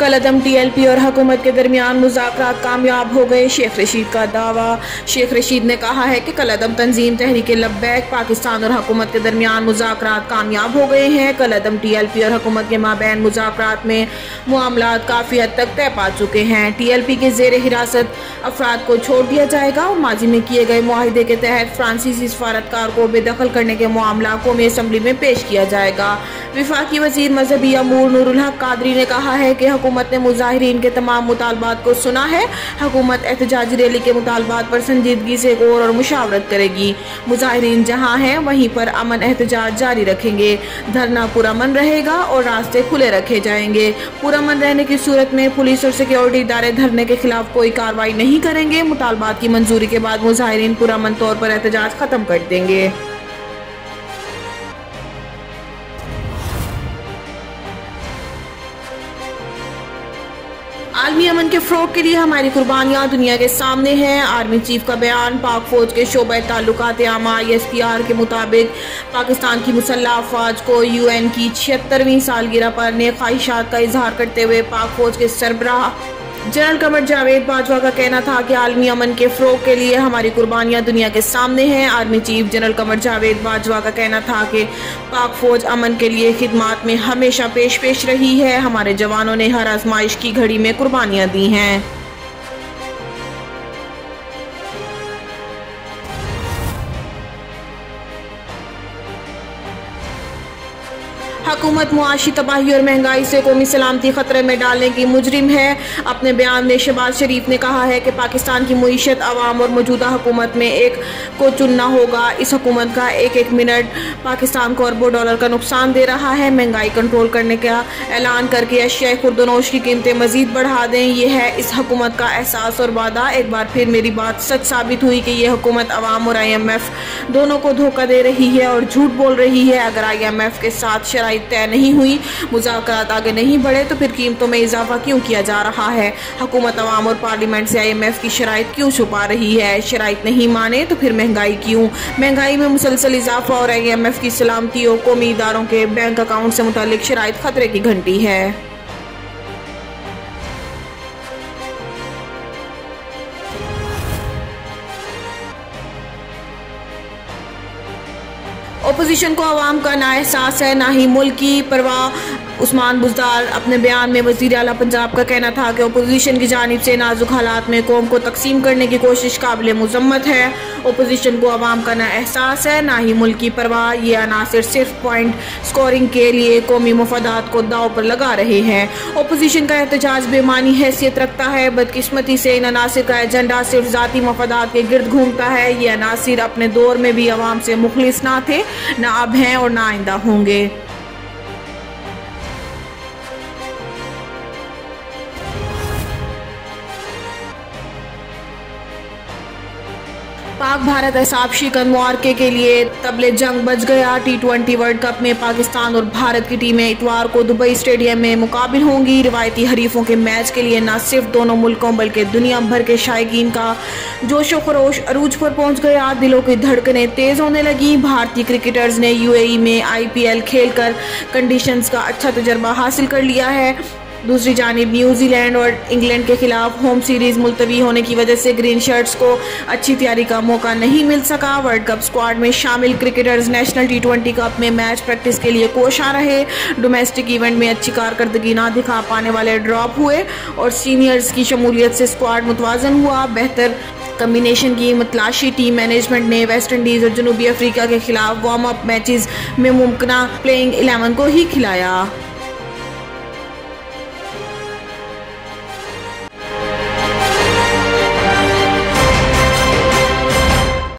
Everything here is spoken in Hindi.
कलदम टीएलपी और हुकूमत के दरमियान मुजाकर कामयाब हो गए। शेख रशीद का दावा। शेख रशीद ने कहा है कि कलदम तंजीम तहरीक लब्बैक पाकिस्तान और हुकूमत के दरमियान मुजाकर कामयाब हो गए हैं। कलदम टीएलपी और हुकूमत के माबेन मुजाकर में मामला काफ़ी हद तक तय पा चुके हैं। टीएलपी के जेर हिरासत अफराद को छोड़ दिया जाएगा और माजी में किए गए माहे के तहत फ्रांसीसी सफारतकार को बेदखल करने के मामला कौमी असम्बली में पेश किया जाएगा। विफाकी वज़ीर मजहबी अमूर नूरुल हक कादरी ने कहा है कि हुकूमत ने मुजाहरीन के तमाम मुतालबात को सुना है। हुकूमत एहतजाजी रैली के मुतालबात पर संजीदगी से गौर और मुशावरत करेगी। मुजाहरीन जहाँ हैं, वहीं पर अमन एहतजाज जारी रखेंगे। धरना पुरमन रहेगा और रास्ते खुले रखे जाएँगे। पुरमन रहने की सूरत में पुलिस और सिक्योरिटी इदारे धरने के खिलाफ कोई कार्रवाई नहीं करेंगे। मुतालबात की मंजूरी के बाद मुजाहरीन पुरमन तौर पर एहतजाज खत्म कर देंगे। आलमी अमन के फ़रोग के लिए हमारी कुर्बानियाँ दुनिया के सामने हैं। आर्मी चीफ का बयान, पाक फौज के शोबे ताल्लुक आमा एस पी आर के मुताबिक पाकिस्तान की मुसल्ह अफवाज को यू एन की छिहत्तरवीं सालगिरह पर ने ख्वाहिशात का इजहार करते हुए पाक फौज के सरबराह जनरल कमर जावेद बाजवा का कहना था कि आलमी अमन के फ़रोग के लिए हमारी कुर्बानियाँ दुनिया के सामने हैं। Army chief general Qamar Javed Bajwa का कहना था कि पाक फ़ौज अमन के लिए खिदमात में हमेशा पेश पेश रही है। हमारे जवानों ने हर आजमाइश की घड़ी में कुर्बानियाँ दी हैं। हुकूमत मुआशी तबाही और महँगाई से कौमी सलामती ख़तरे में डालने की मुजरिम है। अपने बयान में शहबाज शरीफ ने कहा है कि पाकिस्तान की मीशत आवाम और मौजूदा हुकूमत में एक को चुनना होगा। इस हुकूमत का एक एक मिनट पाकिस्तान को अरबों डॉलर का नुकसान दे रहा है। महँगाई कंट्रोल करने का ऐलान करके अशिया खुर्दनोश की कीमतें मजीद बढ़ा दें। यह है इस हुकूमत का एहसास और वादा। एक बार फिर मेरी बात सच साबित हुई कि यह हुकूमत आवाम और आई एम एफ़ दोनों को धोखा दे रही है और झूठ बोल रही है। अगर आई एम एफ़ के साथ शराइ तय नहीं हुई मुजाकर आगे नहीं बढ़े तो फिर कीमतों में इजाफा क्यों किया जा रहा है? हुकूमत अवाम और पार्लियामेंट से आई एम एफ़ की शराइ क्यों छुपा रही है? शराइ नहीं माने तो फिर महँगाई क्यों? महँगाई में मुसलसल इजाफा और आई एम एफ़ की सलामती और कौमी इदारों के बैंक अकाउंट से मुतल शराइ खतरे की घंटी है। अपोजिशन को आवाम का ना एहसास है ना ही मुल्क की परवाह उस्मान बुजदार अपने बयान में वज़ीर अला पंजाब का कहना था कि अपोजिशन की जानब से नाजुक हालात में कौम को तकसीम करने की कोशिश काबिल मजम्मत है। अपोजिशन को आवाम का ना एहसास है, ना ही मुल्क की परवाह। ये अनासर सिर्फ़ पॉइंट स्कोरिंग के लिए कौमी मफादात को दाव पर लगा रहे हैं। अपोजिशन का एहतजाज बेमानी हैसियत रखता है, बदकस्मती से इन अनासर का एजेंडा सिर्फ़ ज़ाती मफादात के गिर्द घूमता है। ये अनासर अपने दौर में भी आवाम से मुखलिस ना थे, ना अब हैं और ना आइंदा होंगे। पाक भारत एसाब शिकन मुआरके के लिए। तबले जंग बच गया। टी ट्वेंटी वर्ल्ड कप में पाकिस्तान और भारत की टीमें इतवार को दुबई स्टेडियम में मुकाबिल होंगी। रिवायती हरीफों के मैच के लिए न सिर्फ़ दोनों मुल्कों, बल्कि दुनिया भर के शायकीन का जोशो खरोश अरूज पर पहुँच गया। दिलों की धड़कनें तेज़ होने लगी। भारतीय क्रिकेटर्स ने यूएई में आईपीएल खेलकर कंडीशंस का अच्छा तजर्बा हासिल कर लिया है। दूसरी जानब न्यूजीलैंड और इंग्लैंड के खिलाफ होम सीरीज़ मुलतवी होने की वजह से ग्रीन शर्ट्स को अच्छी तैयारी का मौका नहीं मिल सका। वर्ल्ड कप स्क्वाड में शामिल cricketers national T twenty cup में मैच प्रैक्टिस के लिए कोशा रहे। डोमेस्टिक इवेंट में अच्छी कारकर्दगी ना दिखा पाने वाले ड्रॉप हुए और सीनियर्स की शमूलियत से स्क्वाड मुतवाजन हुआ। बेहतर कम्बिनेशन की मतलाशी टीम मैनेजमेंट ने वेस्ट इंडीज़ और जनूबी अफ्रीका के खिलाफ वार्म अप मैचेस में मुमकिन प्लेइंग एलेवन को ही खिलाया।